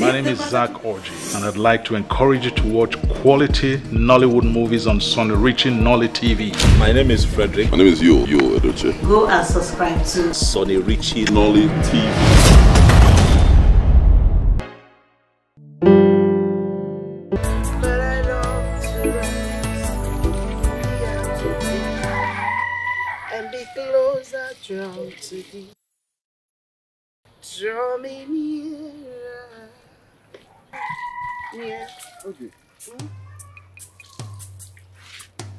My name is Zack Orji, and I'd like to encourage you to watch quality Nollywood movies on Sunyrichy Nolly TV. My name is Frederick. My name is Yo Yo Edochie. Go and subscribe to Sunyrichy Nolly TV. and be drawn to thee. Draw me nearer. Yeah. Okay.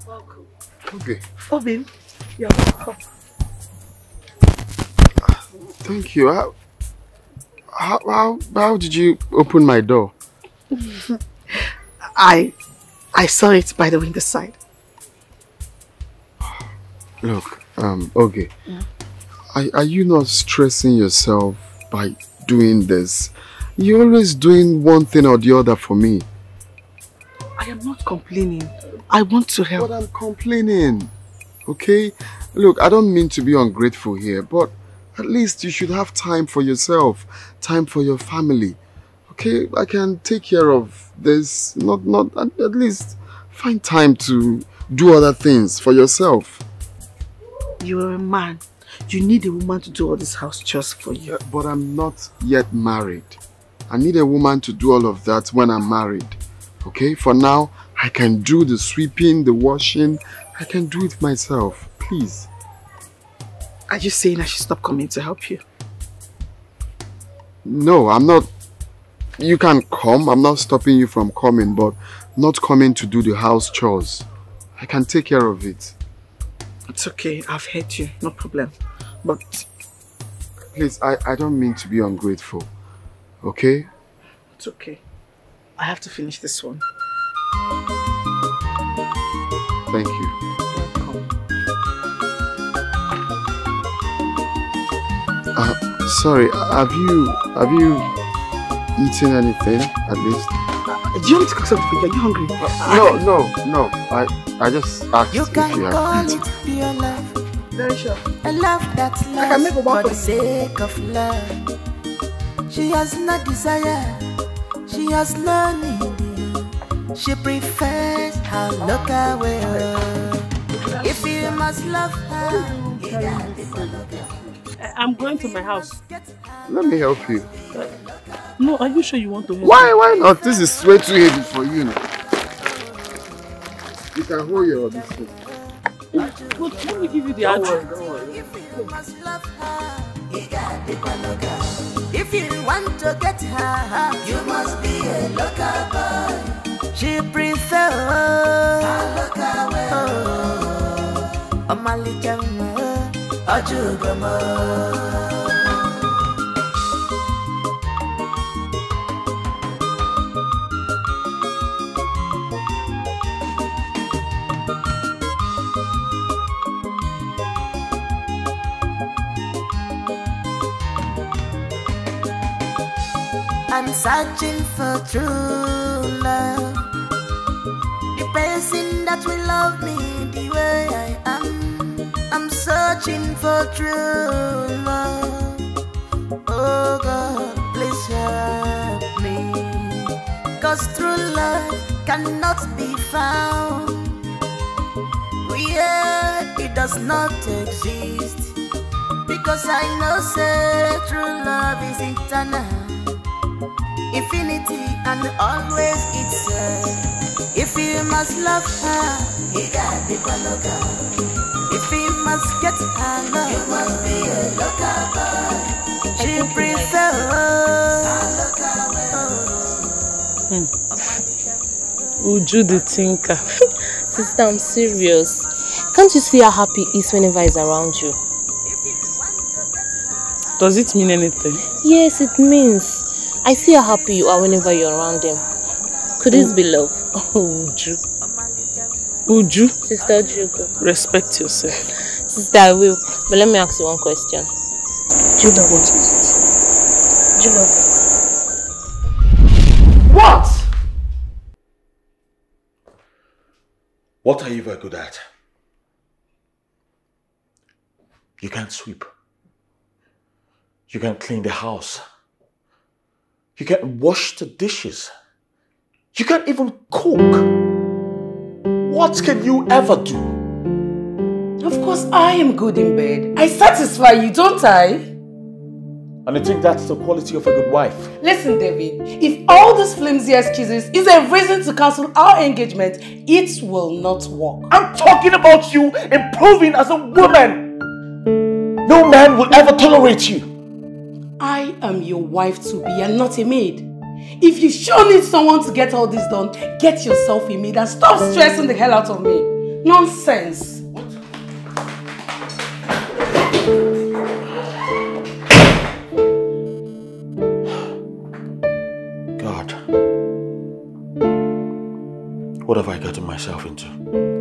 Welcome. Okay. Babe. You're welcome. Thank you. How, how, how, how did you open my door? I, I saw it by the window side. Look, um, okay. Are, are you not stressing yourself by doing this? You're always doing one thing or the other for me. Not complaining. I want to help. But I'm complaining. Okay? Look, I don't mean to be ungrateful here, but at least you should have time for yourself, time for your family. Okay? I can take care of this. Not, not, at at least find time to do other things for yourself. You're a man. You need a woman to do all this house chores for you. But I'm not yet married. I need a woman to do all of that when I'm married. Okay? For now, I can do the sweeping, the washing. I can do it myself. Please. Are you saying I should stop coming to help you? No, I'm not. You can come. I'm not stopping you from coming, but not coming to do the house chores. I can take care of it. It's okay. I've heard you. No problem. But Please, I, I don't mean to be ungrateful. Okay? it's okay. I have to finish this one. Thank you. Uh, sorry, have you have you eaten anything at least? Do you want to cook something? Are you hungry? No, no, no. I I just asked You if can you call have it eaten. pure love, Very sure. a love that's I can make a for the sake of love. She has no desire, she has no need. She prefers her local way. If you must love her, you gotta follow her. I'm going to my house. Let me help you. No, are you sure you want to help? Why why not? This is way too heavy for you now. You can hold your this thing. But let me give you the address. If you must love her, If you want to get her, you must be a local boy. She prefers a local way. Oh, Omalijama, Ajugama. I'm searching for true love. The person that will love me the way I am. I'm searching for true love. Oh God, please help me. Cause true love cannot be found. Yeah, it does not exist. Because I know say true love is eternal infinity and always it's uh, if you must love her you gotta be local if you must get her love you must be a local boy she prefers a local way Uju the thinker. Sister, I'm serious. Can't you see how happy he is whenever he's around you? Does it mean anything? Yes, it means. I see how happy you are whenever you're around him. Could this be love? Oh, Uju. Uju, Sister Jugo. respect yourself. Sister, I will. But let me ask you one question. Do you know what is it? Do you love me? What? What are you very good at? You can sweep. You can clean the house. You can't wash the dishes. You can't even cook. What can you ever do? Of course, I am good in bed. I satisfy you, don't I? And you think that's the quality of a good wife? Listen, David, if all these flimsy excuses is a reason to cancel our engagement, it will not work. I'm talking about you improving as a woman. No man will ever tolerate you. I am your wife to be and not a maid. If you sure need someone to get all this done, get yourself a maid and stop stressing the hell out of me. Nonsense. God. What have I gotten myself into?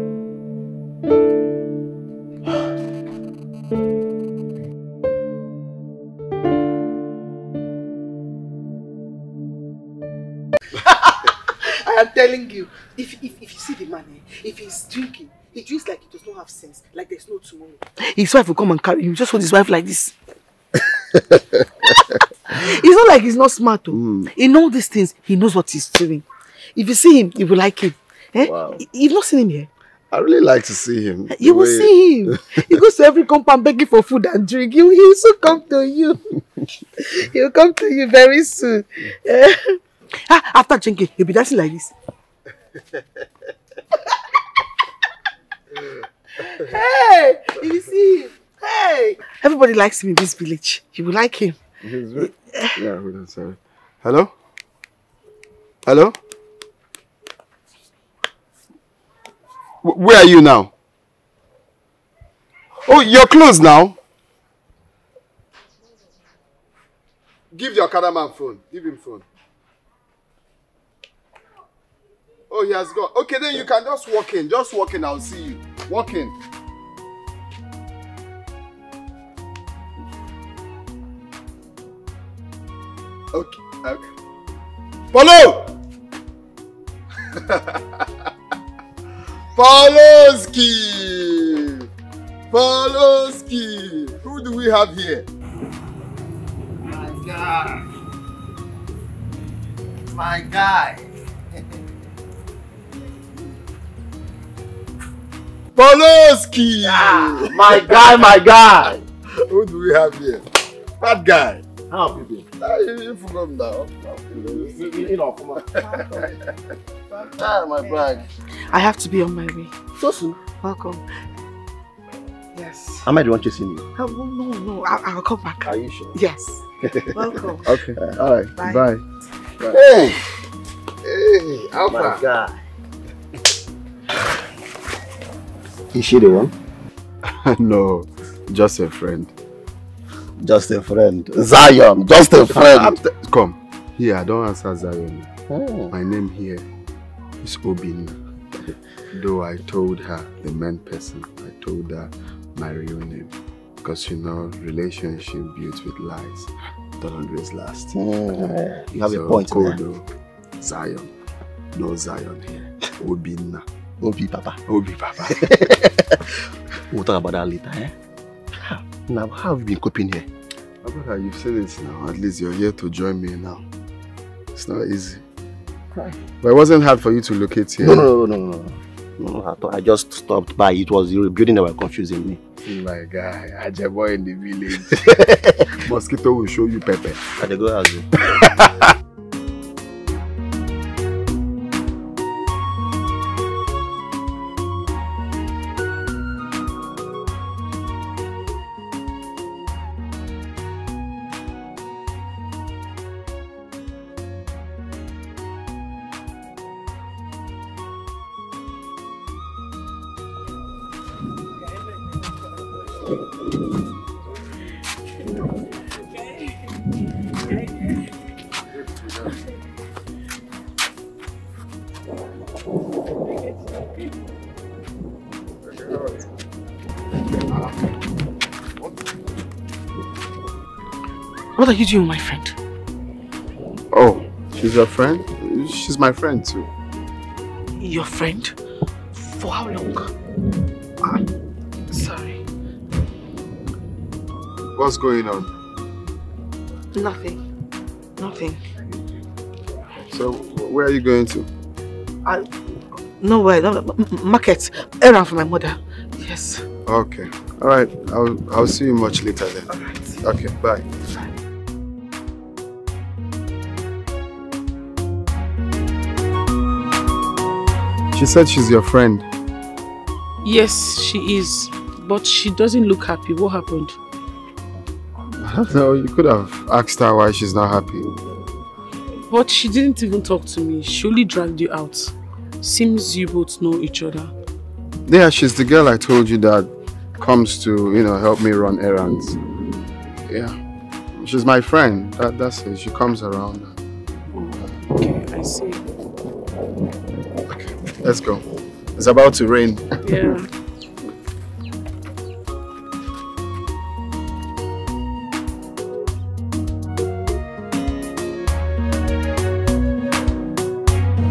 If he's drinking, he drinks like he does not have sense, like there's no tomorrow. His wife will come and carry him, just hold his wife like this. it's not like he's not smart, though. In all these things, he knows what he's doing. If you see him, you will like him. Eh? Wow. You- You've not seen him here. I really like to see him. You will way- see him. He goes to every compound begging for food and drink. He will, he will soon come to you. he will come to you very soon. Eh? Ah, After drinking, he'll be dancing like this. Hey, you see. Hey, everybody likes him in this village. You will like him. Very- yeah, hold on, sorry. Hello? Hello? Wh- Where are you now? Oh, you're close now. Give your Okada man phone. Give him phone. Oh, he has gone. Okay, then you can just walk in. Just walk in. I'll see you. Walk in. Okay. Okay. Polo! Poloski! Poloski! Who do we have here? My God. My guy. Poloski! my guy, my guy. Who do we have here? That guy. How have you Ah, you, you forgot now. been? You, know, come on. ah, my bride. I have to be on my way. So soon. Welcome. Yes. Am I the one chasing you? Oh, no, no, no. I'll, I'll come back. Are you sure? Yes. Welcome. Okay. All right. Bye. Bye. Hey, Hey, my Alpha. guy. Is she the one? no, just a friend. Just a friend. Zion, just a friend. come. Here, I don't answer Zion. Oh. My name here is Obin. Though I told her the main person, I told her my real name. Because you know, relationship built with lies don't always last. Mm, you have so, a point. Kodo, Zion. No Zion here. Obinna. Obi, Papa. Obi Papa. We'll talk about that later, eh? Now, how have you been coping here? Brother, you've seen it now. At least you're here to join me now. It's not easy. But it wasn't hard for you to locate here. No, no, no, no, no, no. I, thought I just stopped by. It was the building that were confusing me. My guy, Ajabo in the village. Mosquito will show you pepper. I go house. o. What you my friend? Oh, she's your friend? She's my friend too. Your friend? For how long? Ah, sorry. What's going on? Nothing. Nothing. So, where are you going to? I, no way, no, market, errand for my mother. Yes. Okay. All right. I'll I'll see you much later then. All right. Okay. Bye. She said she's your friend. Yes, she is. But she doesn't look happy. What happened? I don't know. You could have asked her why she's not happy. But she didn't even talk to me. She only dragged you out. Seems you both know each other. Yeah, she's the girl I told you that comes to, you know, help me run errands. Yeah. She's my friend. That, that's it. She comes around. Okay, I see. Let's go. It's about to rain. Yeah.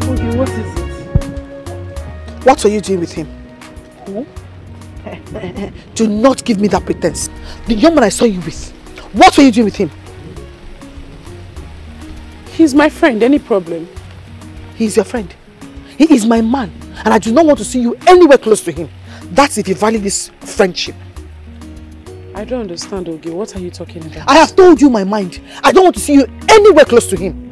Okay, what is it? What are you doing with him? Who? Hmm? Do not give me that pretense. The young man I saw you with, what were you doing with him? He's my friend. Any problem? He's your friend. He is my man. And I do not want to see you anywhere close to him. That's if you value this friendship. I don't understand, Oge. What are you talking about? I have told you my mind. I don't want to see you anywhere close to him.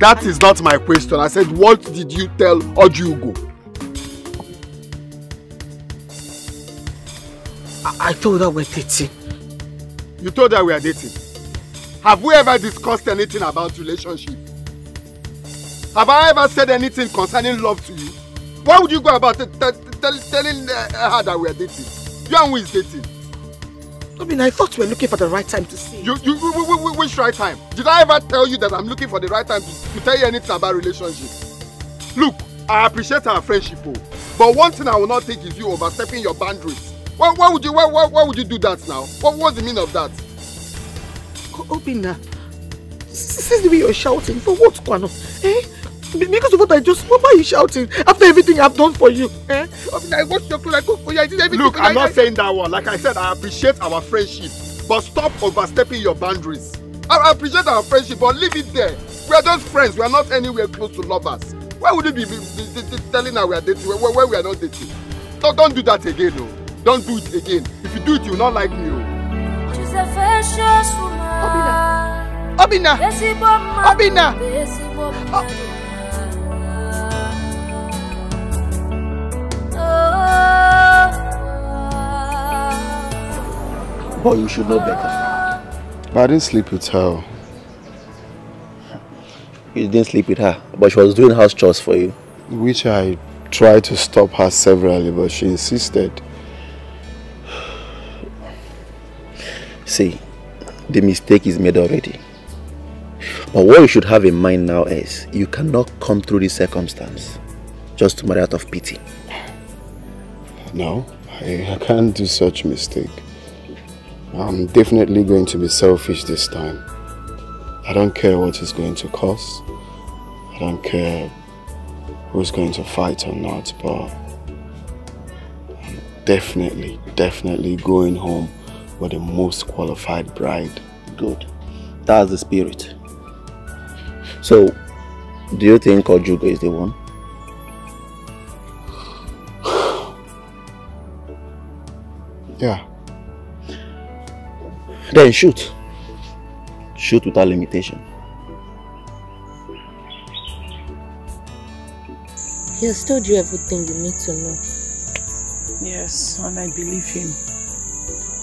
That? Is not my question. I said, what did you tell Ojugo? I, I told her we're dating. You told her we are dating. Have we ever discussed anything about relationship? Have I ever said anything concerning love to you? Why would you go about it, tell, tell, telling uh, her that we are dating? You and who is dating? I mean, I thought we were looking for the right time to see. You, you, wh- wh- wh- which right time? Did I ever tell you that I'm looking for the right time to, to tell you anything about relationship? Look, I appreciate our friendship, oh, but one thing I will not take is you overstepping your boundaries. Why, why would you, why, why, why would you do that now? What, what's the meaning of that? Obina, since the way you're shouting, for what, Kwano? Eh? Be- Because of what I just, why are you shouting after everything I've done for you? Eh? Obina, I washed your clothes, I cooked for you, I did everything Look. I'm I- not saying that one. Like I said, I appreciate our friendship, but stop overstepping your boundaries. I I appreciate our friendship, but leave it there. We are just friends. We are not anywhere close to lovers. Why would you be, be, be- be- be telling her we are dating when, when we are not dating? Don't, don't do that again, no. Don't do it again. If you do it, you will not like me, oh. She's a precious woman. Obina! Obina! Boy, you should know better. But I didn't sleep with her. You didn't sleep with her, but she was doing house chores for you. Which I tried to stop her severally, but she insisted. See, the mistake is made already. But what you should have in mind now is you cannot come through this circumstance just to marry out of pity. No, I, I can't do such mistake. I'm definitely going to be selfish this time. I don't care what it's going to cost. I don't care who's going to fight or not, but I'm definitely, definitely going home with the most qualified bride. Good. That's the spirit. So, do you think Ojugo is the one? Yeah. Then shoot. Shoot without limitation. He has told you everything you need to know. Yes, and I believe him.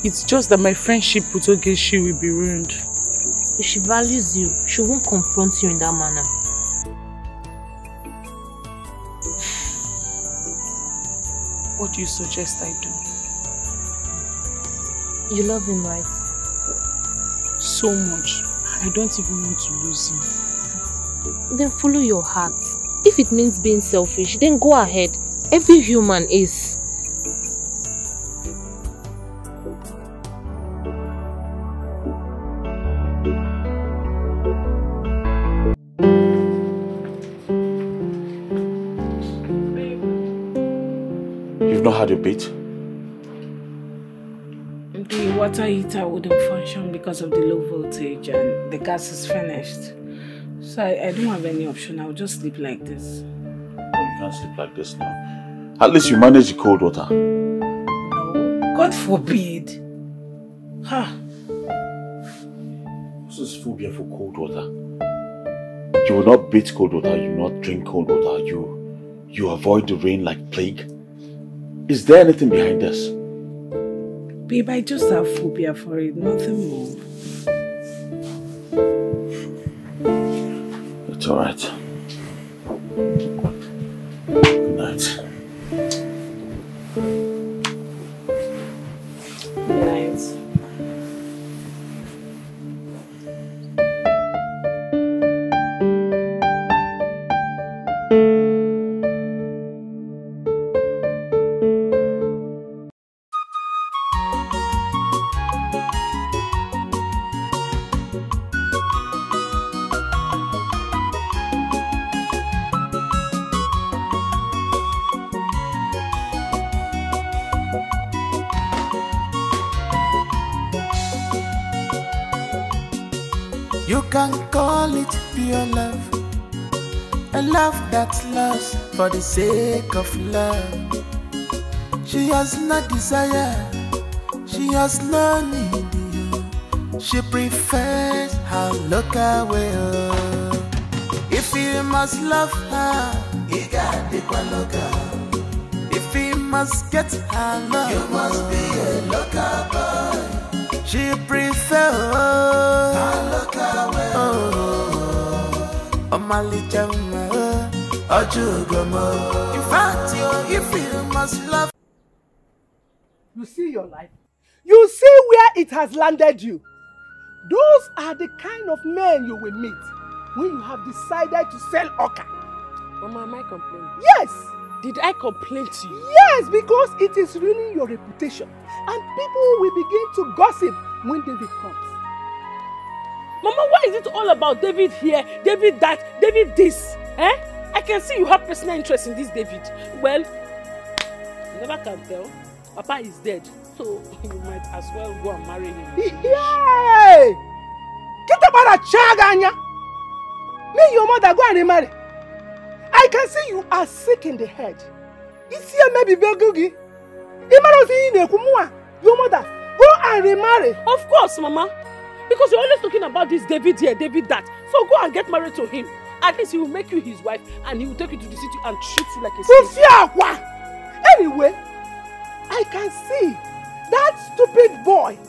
It's just that my friendship with Ogeshi will be ruined. If she values you, she won't confront you in that manner. What do you suggest I do? You love him, right? So much. I don't even want to lose him. then follow your heart. If it means being selfish, then go ahead. Every human is. You've not had a bait? Water wouldn't function because of the low voltage and the gas is finished. So I, I don't have any option. I'll just sleep like this. You can't sleep like this now. At least you manage the cold water. No, God forbid. Ha! This is phobia for cold water. You will not bathe cold water, you will not drink cold water, you you avoid the rain like plague. Is there anything behind this? Babe, I just have phobia for it, nothing more. It's alright. Good night. For the sake of love. She has no desire, she has no need. She prefers her local way. oh. If you must love her, you got the local. If you must get her love, you must be a local boy. She prefer her local way. Oh, Omalichama, Ojugamo. In fact, you, if you must love. You see your life. You see where it has landed you. Those are the kind of men you will meet when you have decided to sell Oka. Mama, am I complaining? Yes! Did I complain to you? Yes, because it is ruining your reputation. And people will begin to gossip when David comes. Mama, why is it all about David here, David that, David this? Eh? I can see you have personal interest in this David. Well, you never can tell. Papa is dead, so you might as well go and marry him. Yay! Get about a chaganya! Me, your mother, go and remarry. I can see you are sick in the head. Maybe Begugi. Imaro si ine kumua. Your mother, go and remarry. Of course, Mama. Because you're always talking about this David here, David that. So go and get married to him. At least he will make you his wife and he will take you to the city and treat you like a slave. Anyway, I can see that stupid boy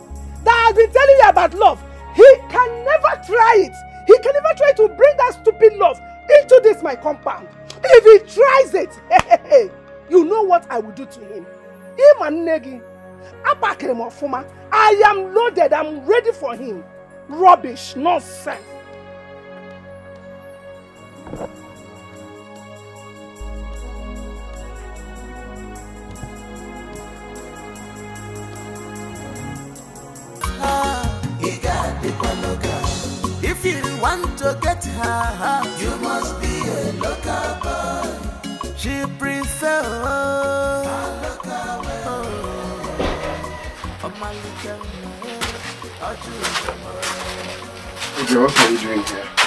that has been telling you about love. He can never try it. He can never try to bring that stupid love into this my compound. If he tries it, you know what I will do to him. Him and Negi. Apakere Mofuma. I am loaded. I'm ready for him. Rubbish. Nonsense. If you want to get her, you must be a local boy. She prefer her local. Oh, my little what are you doing here?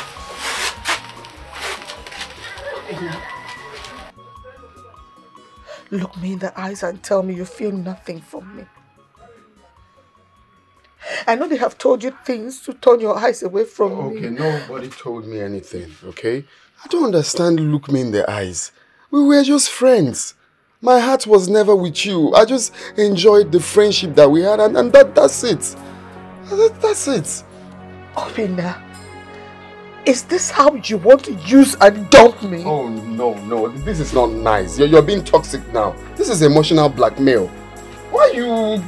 Look me in the eyes and tell me you feel nothing for me. I know they have told you things to turn your eyes away from me. Okay, nobody told me anything, okay? I don't understand look me in the eyes. We were just friends. My heart was never with you. I just enjoyed the friendship that we had and, and that, that's it. That, that's it. Obinna, is this how you want to use and dump me? Oh, no, no. This is not nice. You're, you're being toxic now. This is emotional blackmail. Why are you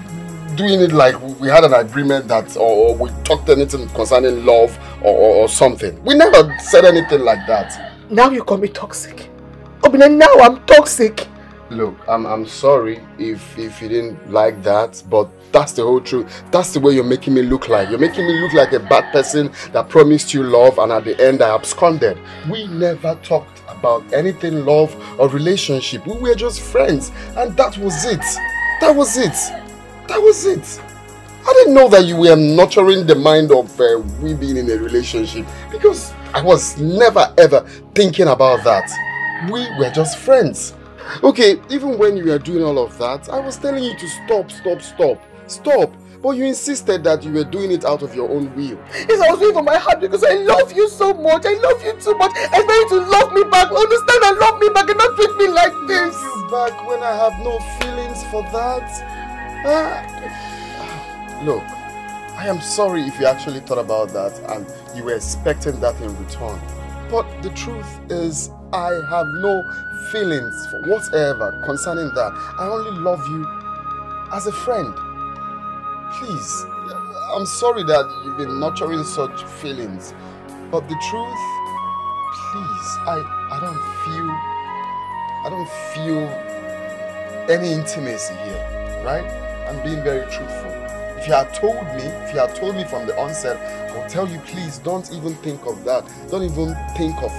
doing it like we had an agreement that or we talked anything concerning love or, or, or something. We never said anything like that. Now you call me toxic. Oh, Obinna, now I'm toxic. Look, I'm, I'm sorry if, if you didn't like that, but that's the whole truth. That's the way you're making me look like. You're making me look like a bad person that promised you love and at the end I absconded. We never talked about anything love or relationship. We were just friends and that was it. That was it. That was it. I didn't know that you were nurturing the mind of uh, we being in a relationship because I was never ever thinking about that. We were just friends. Okay, even when you were doing all of that, I was telling you to stop, stop, stop, stop. But you insisted that you were doing it out of your own will. It's I was doing it from my heart because I love you so much. I love you too much. I expect you to love me back. Understand and love me back and not treat me like this. Love you back when I have no feelings for that? Ah. Look, I am sorry if you actually thought about that and you were expecting that in return. But the truth is, I have no feelings for whatever concerning that. I only love you as a friend. Please, I'm sorry that you've been nurturing such feelings. But the truth, please, I, I don't feel, I don't feel any intimacy here, right? I'm being very truthful. If you had told me, if you had told me from the onset, I will tell you, please don't even think of that. Don't even think of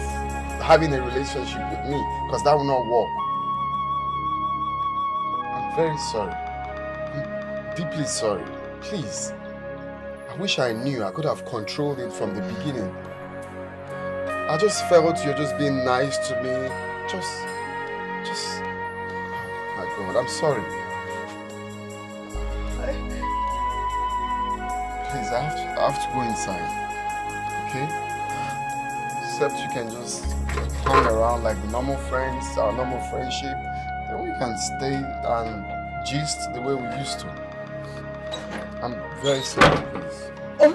having a relationship with me because that will not work. I'm very sorry. I'm deeply sorry. Please. I wish I knew I could have controlled it from the beginning. I just felt you're just being nice to me. Just, just, oh my God, I'm sorry. Please, I have to, I have to go inside. Okay? Except you can just hang around like normal friends, our normal friendship. Then we can stay and gist the way we used to. I'm very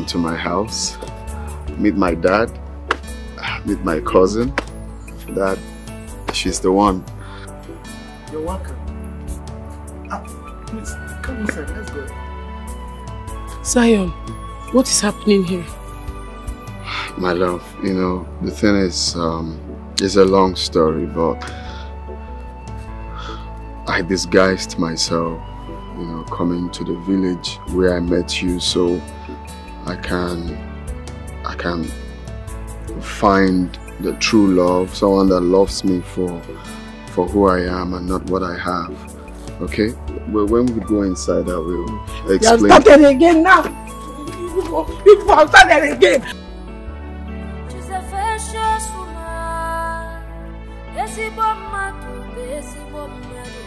sorry, please. You're welcome to my house. Meet my dad. Meet my cousin. that she's the one. You're welcome. Ah, please, come inside. Let's go. Zion, what is happening here? My love, you know, the thing is, um, it's a long story, but I disguised myself, you know, coming to the village where I met you so I can, I can find the true love, someone that loves me for, for who I am and not what I have. Okay? Well, when we go inside, I will You have explain. started again now. You have started again. She's a precious woman. Ezigbo mmadụ bụ ezigbo mmadụ.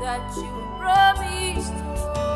That you promised?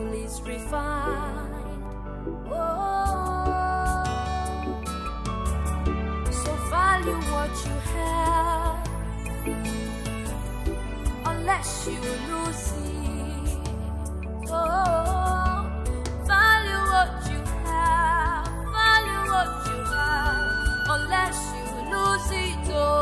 soul is refined. Oh, so value what you have, unless you lose it. Oh, value what you have, value what you have, unless you lose it. Oh.